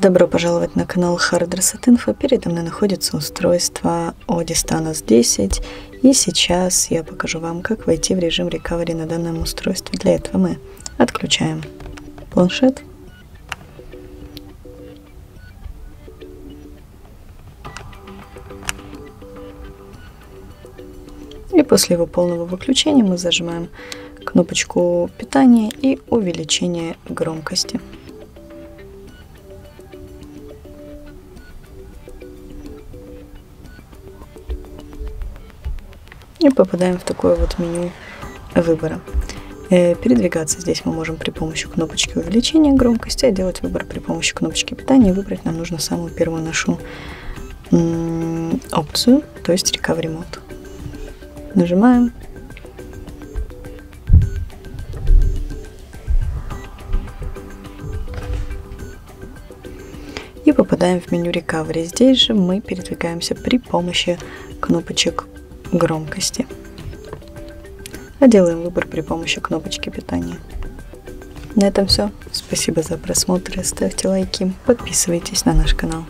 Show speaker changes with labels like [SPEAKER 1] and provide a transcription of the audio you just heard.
[SPEAKER 1] Добро пожаловать на канал Hard Reset Info. Передо мной находится устройство Audi Stanos 10. И сейчас я покажу вам, как войти в режим recovery на данном устройстве. Для этого мы отключаем планшет. И после его полного выключения мы зажимаем кнопочку питания и увеличение громкости. и попадаем в такое вот меню выбора. Э, передвигаться здесь мы можем при помощи кнопочки увеличения громкости, а делать выбор при помощи кнопочки питания. Выбрать нам нужно самую первую нашу опцию, то есть Recovery Mode. Нажимаем. И попадаем в меню Recovery. Здесь же мы передвигаемся при помощи кнопочек громкости. А делаем выбор при помощи кнопочки питания. На этом все. Спасибо за просмотр. Ставьте лайки, подписывайтесь на наш канал.